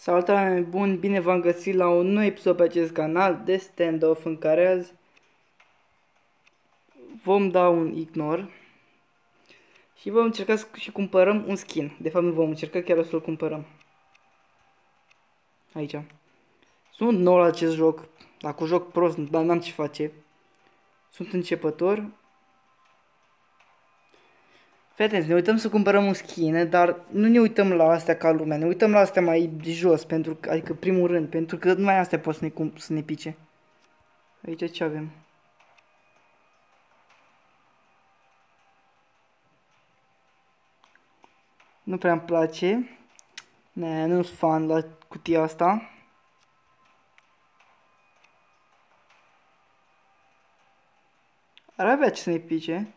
Salutare bun, bine v-am găsit la un nou episod pe acest canal de stand-off în care azi vom da un ignore și vom încerca și cumpărăm un skin. De fapt nu vom încerca, chiar o să-l cumpărăm. Aici. Sunt nou la acest joc, dacă joc prost, dar n-am ce face. Sunt începător Fii atent, ne uităm să cumpărăm un skin, dar nu ne uităm la astea ca lumea, ne uităm la astea mai jos, pentru, adică primul rând, pentru că numai astea pot să ne, să ne pice. Aici ce avem? Nu prea îmi place. Ne, nu sunt fan la cutia asta. Ar avea ce să ne pice.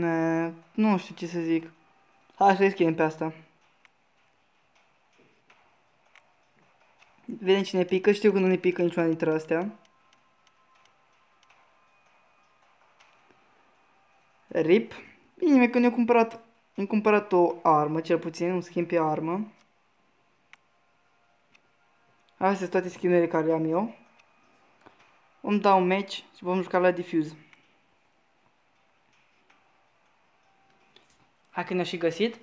Ne, nu știu ce să zic. Hai să deschidem pe asta. Vedem cine pică. Știu că nu ne pică niciuna dintre astea. RIP. Bine, că ne-am cumpărat, am cumpărat o armă, cel puțin, un schimb pe armă. Astea sunt toate schinurile care am eu. Îmi dau un match și vom juca la diffuse. Hai că ne-a și găsit.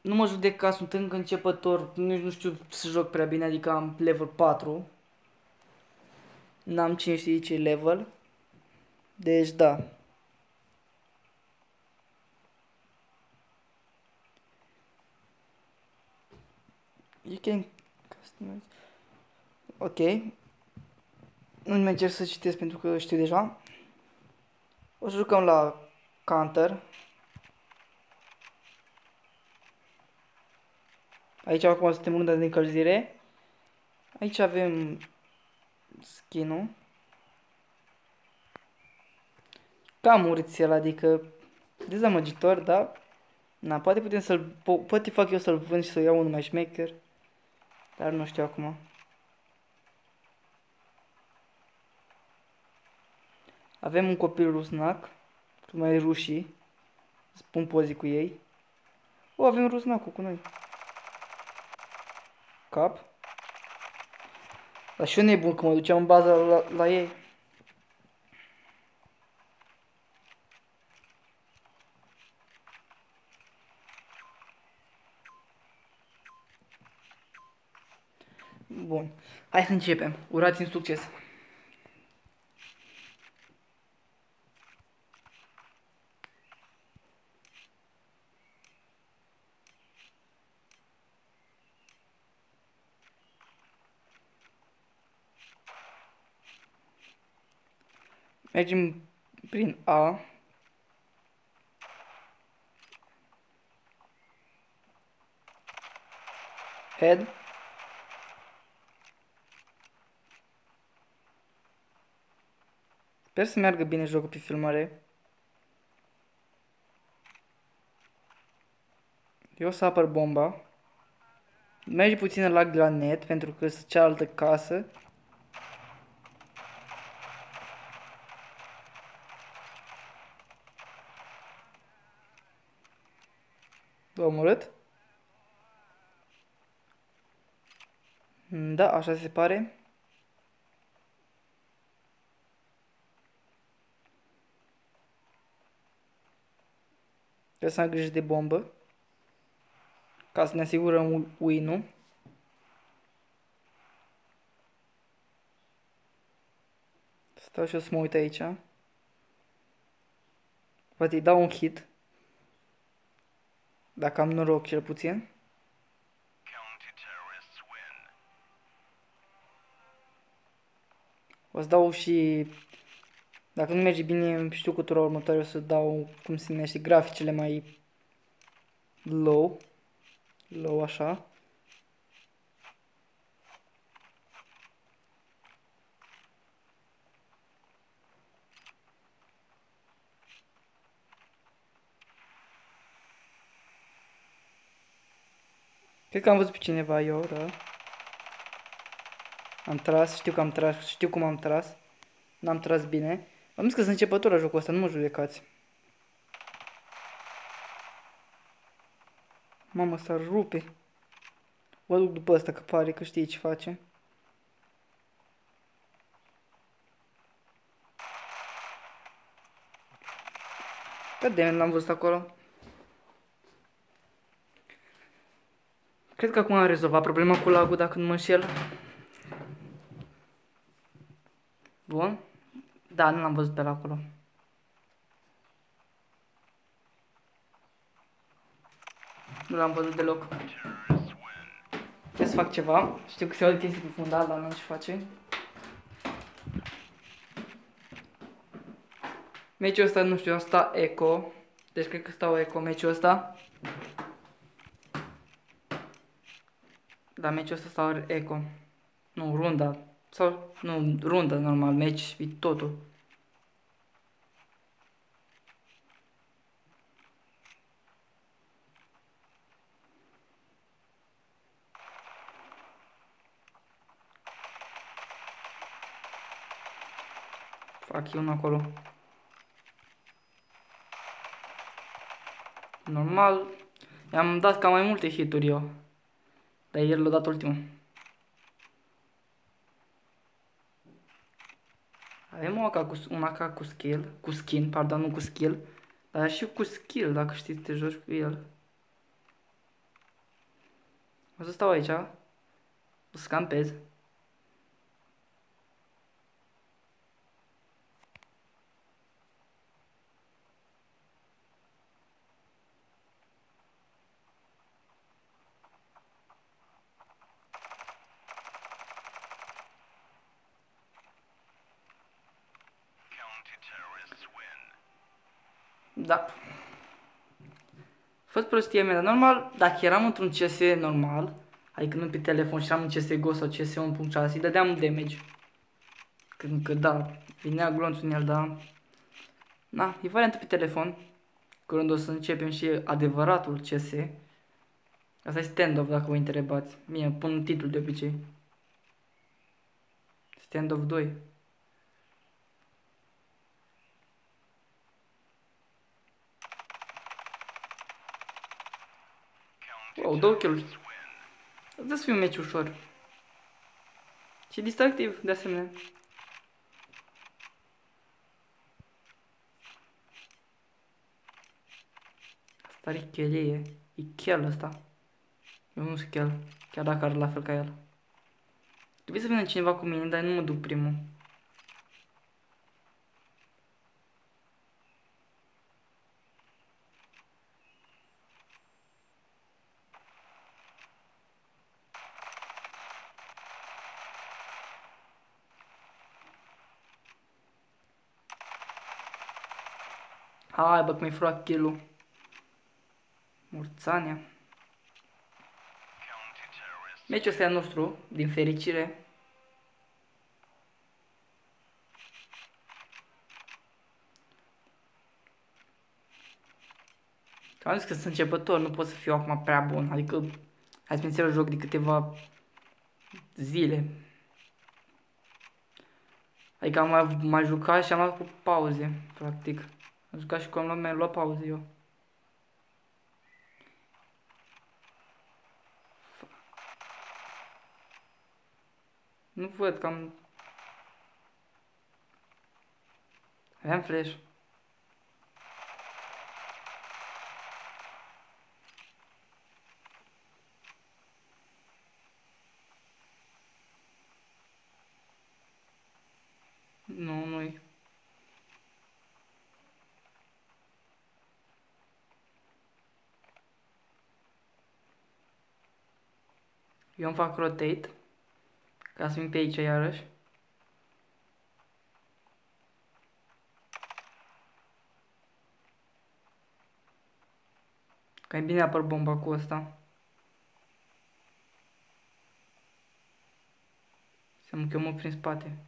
Nu mă judec ca sunt încă începător, nici nu știu să joc prea bine, adică am level 4. N-am cine știe ce level. Deci da. You can customize. Ok. Nu mai încerc să citesc pentru că știu deja. O să jucăm la counter. Aici acum suntem în unda de încălzire. Aici avem skin-ul. Cam urțel, adică dezamăgitor, da? Na, poate putem să-l, po poate fac eu să-l vând și să iau un mai șmecher. Dar nu știu acum. Avem un copil rusnac, cum mai rușii. Spun pozi cu ei. O, avem rusnacul cu noi cap. Dar și eu nebun că mă duceam în bază la, la ei. Bun. Hai să începem. Urați-mi succes! Mergem prin A. Head. Sper să meargă bine jocul pe filmare. Eu o să apăr bomba. Merge puțin lag de la net pentru că sunt cealaltă casă. Omorât. Da, așa se pare. Trebuie să am grijă de bombă. Ca să ne asigurăm win-ul. Stau și o să mă uit aici. Poate îi dau un hit. Dacă am noroc cel puțin. O să dau și... Dacă nu merge bine, știu cu tura următoare o să dau, cum se numește, graficele mai low. Low așa. Cred că am văzut pe cineva eu, da. Am tras, știu că am tras, știu cum am tras. N-am tras bine. Am zis că sunt începătura jocul ăsta, nu mă judecați. Mamă, s-ar rupe. Mă duc după ăsta că pare că știe ce face. Că de n-am văzut acolo. Cred că acum am rezolvat problema cu lagul dacă nu mă înșel. Bun. Da, nu l-am văzut pe la acolo. Nu l-am văzut deloc. Trebuie să fac ceva. Știu că se aude chestii pe fundal, dar nu ce face. Meciul ăsta, nu știu, sta eco. Deci cred că stau eco meciul ăsta. Da, meciul ăsta stau eco. Nu, runda. Sau, nu, runda normal, meci, totul. Fac eu acolo. Normal. I-am dat cam mai multe hituri eu. Dar el l-a dat ultimul. Avem un AK, cu, un AK cu skill, cu skin, pardon, nu cu skill, dar și cu skill, dacă știi să te joci cu el. O să stau aici, o să campez. Da. Fost prostie mea, dar normal, dacă eram într-un CS normal, adică nu pe telefon și eram în CSGO sau CS 1.6, îi dădeam damage. Când că da, vinea glonțul în el, da. Na, e variantă pe telefon. Când o să începem și adevăratul CS. Asta e stand-off dacă vă întrebați. Mie pun titlul de obicei. Stand-off 2. Wow, două kill-uri. Dă să fie un meci ușor. Și distractiv, de asemenea. Asta are chelie. E chel ăsta. Eu nu sunt chel. Chiar dacă are la fel ca el. Trebuie să vină cineva cu mine, dar nu mă duc primul. Hai bă, că mi-ai furat kill-ul. Murțania. Meciul ăsta e nostru, din fericire. Am zis că sunt începător, nu pot să fiu acum prea bun. Adică, hai să mi joc de câteva zile. Adică am mai, mai jucat și am luat cu pauze, practic. Am jucat și cu am luat, luat pauză eu. Nu văd că am... Aveam flash. Nu, nu-i. Eu îmi fac rotate. Ca să vin pe aici iarăși. Că e bine apăr bomba cu asta. Să-mi chemă prin spate.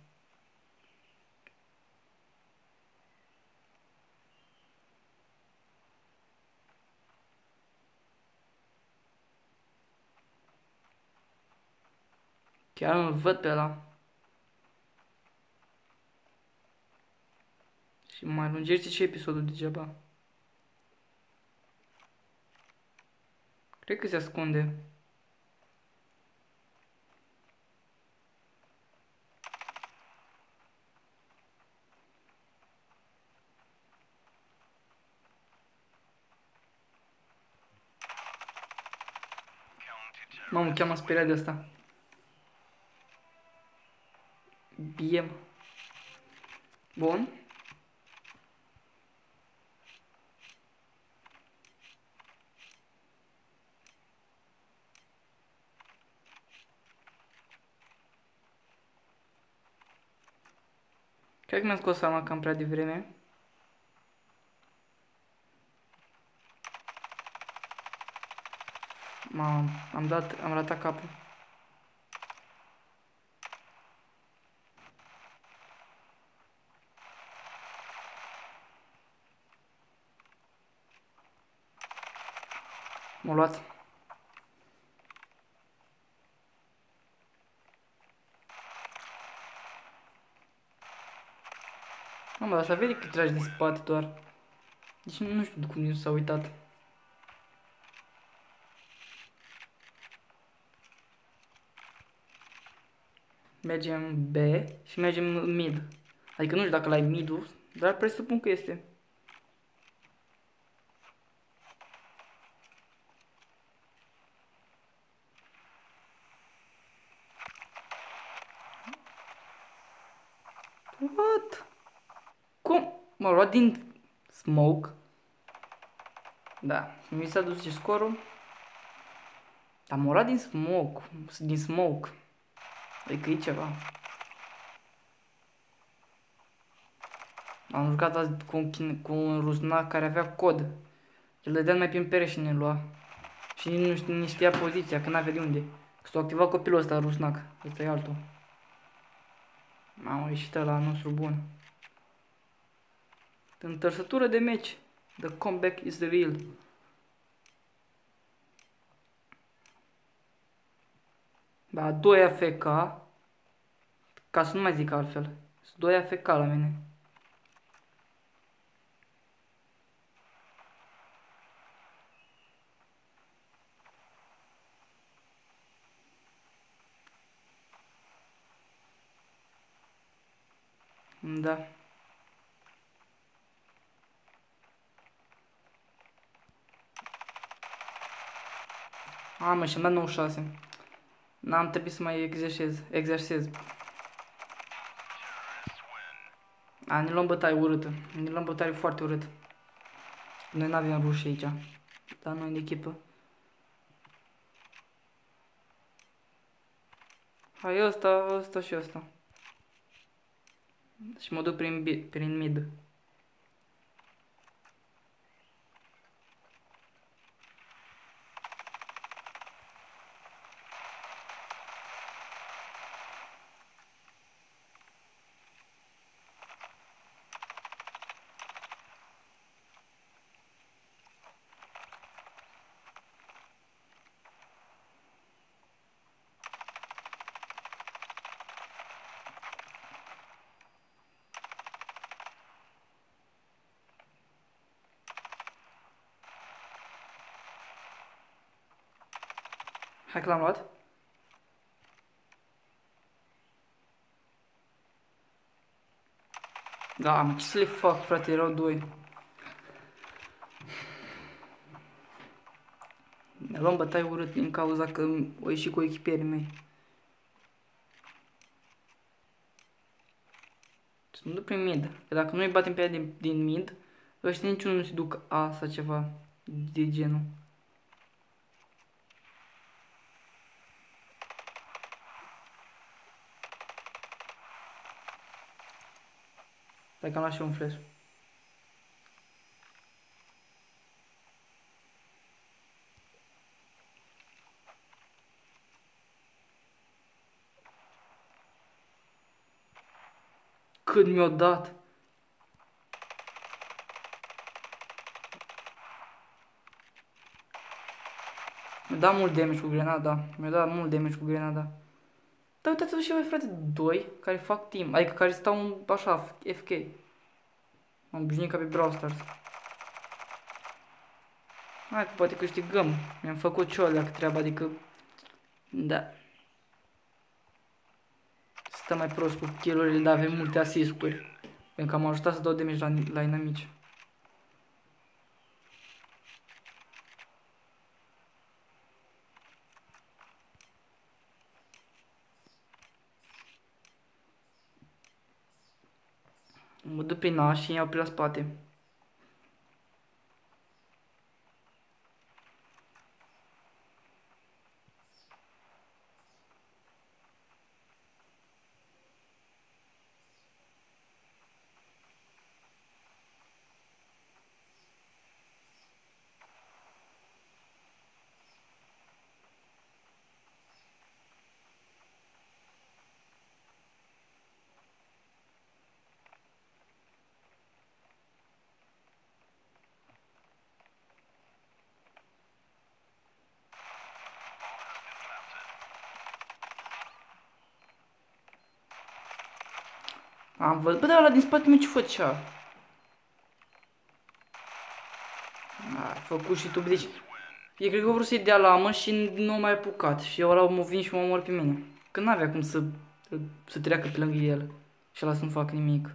Chiar nu văd pe ăla. Și mai lungește și episodul degeaba. Cred Cred că se ascunde. Mamă, cheamă speriat de asta. Biem. Bun. Cred că mi-am scos seama cam prea devreme. M-am am dat, am ratat capul. M-a luat. Mamă, dar să vede că tragi de spate doar. Deci nu știu cum nu s-a uitat. Mergem B și mergem mid. Adică nu știu dacă l-ai mid-ul, dar presupun că este. What? Cum? M-a luat din smoke. Da, mi s-a dus și scorul. Dar m-a luat din smoke. Din smoke. Adică e ceva. Am jucat azi cu un, cu un rusnac care avea cod. El dădea mai prin pere și ne lua. Și nu, știa, nu știa poziția, că n-avea de unde. Că s-a activat copilul ăsta rusnac. Ăsta e altul. Mamă, ieșit la nostru bun. Întărsătură de meci. The comeback is the real. Da, 2 AFK. Ca să nu mai zic altfel. Sunt 2 AFK la mine. Da. A, mă, și-am dat 96. N-am trebuit să mai exersez. exersez. A, ne luăm bătaie urâtă. Ne luăm bătaie foarte urât. Noi n-avem ruși aici. Dar noi în echipă. Hai ăsta, ăsta și ăsta. Și mă duc prin, prin mid. Hai că l-am luat. Da, mă, ce să le fac, frate, erau doi. Ne luăm bătai urât din cauza că o ieși cu echipierii mei. Să nu duc prin mid. Că dacă nu-i batem pe ea din, din mid, ăștia niciunul nu se duc A sau ceva de genul. Stai că am luat și un flash. Cât mi-o dat? Mi-a dat mult damage cu grenada. Mi-a dat mult damage cu grenada. Dar uitați-vă și voi, frate, doi care fac team, adică care stau așa, FK. Am obișnuit ca pe Brawl Stars. Hai că poate câștigăm. Mi-am făcut și o treaba, adică... Da. Stă mai prost cu killurile, dar avem multe asisturi. Pentru că am ajutat să dau damage la, la inamici. Mă duc prin A și Am văzut. Bă, dar ăla din spate meu ce făcea? A făcut și tu, deci... E cred că vreau să-i dea lamă și nu mai apucat. Și eu ăla mă vin și mă omor pe mine. Că n-avea cum să, să treacă pe lângă el. Și ăla să nu fac nimic.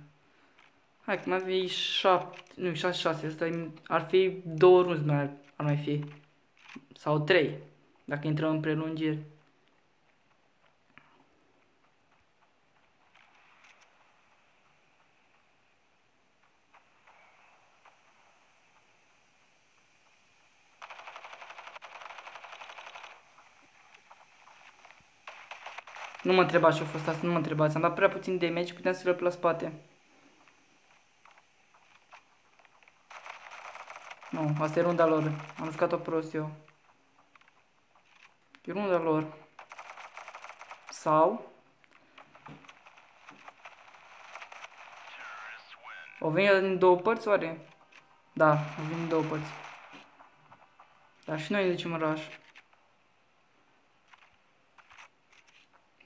Hai că mai avei 7, nu, 6, 6, asta ar fi două runzi mai ar mai fi. Sau 3, dacă intrăm în prelungiri. Nu mă întrebați ce a fost asta, nu mă întrebați. Am dat prea puțin damage, puteam să le la spate. Nu, asta e runda lor. Am jucat-o prost eu. E runda lor. Sau... O venit din două părți, oare? Da, o venit din două părți. Dar și noi ne ducem în rush.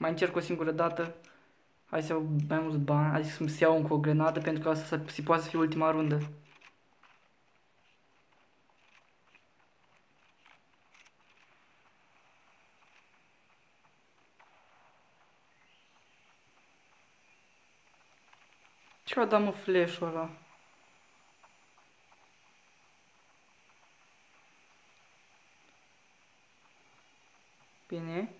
Mai încerc o singură dată. Hai să iau mai mulți bani, adică să-mi iau încă o grenadă pentru că asta se poate să fie ultima rundă. Ce-a dat mă flash-ul ăla? Bine.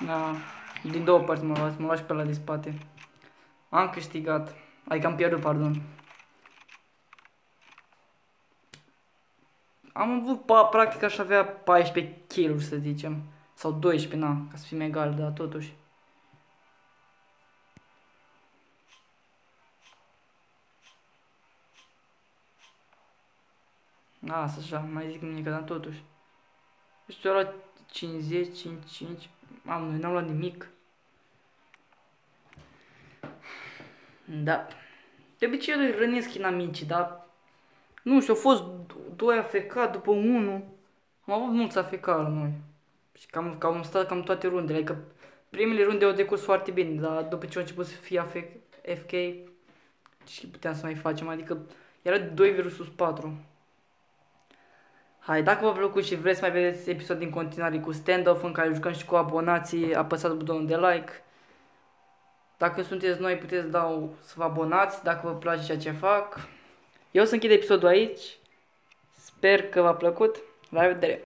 Da, din două părți mă luați, mă luați pe la de spate. Am câștigat. Adică am pierdut, pardon. Am avut, practic aș avea 14 kill să zicem. Sau 12, na, ca să fim egal, dar totuși. Na, așa, mai zic nimic, dar totuși. Știu, la 50, 5, 5, Mamă, noi n-am luat nimic. Da. De obicei eu rănesc inamicii, dar... Nu știu, au fost doi AFK după unul. Am avut mulți AFK la noi. Și cam, cam am stat cam toate rundele. Adică primele runde au decurs foarte bine, dar după ce au început să fie AFK, FK, și puteam să mai facem, adică era 2 versus 4. Hai, dacă v-a plăcut și vreți să mai vedeți episod din continuare cu stand-off în care jucăm și cu abonații, apăsați butonul de like. Dacă sunteți noi, puteți da să vă abonați dacă vă place ceea ce fac. Eu să închid episodul aici. Sper că v-a plăcut. La revedere!